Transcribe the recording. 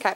Okay.